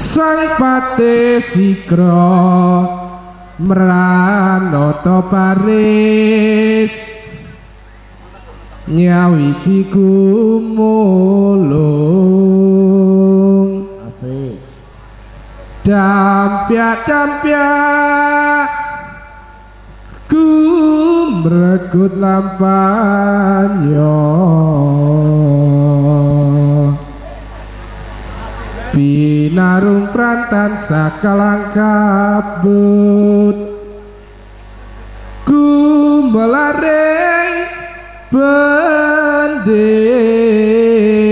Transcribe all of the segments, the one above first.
sang pate sikro mranoto paris nyawiji gumulung asik. Dampyak dampyak gumregut lampanyo binarung prantan sakalang kabut. Gumelaring bende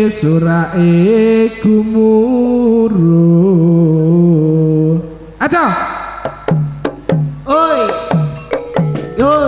surae gumuruh aja. Oi. Yo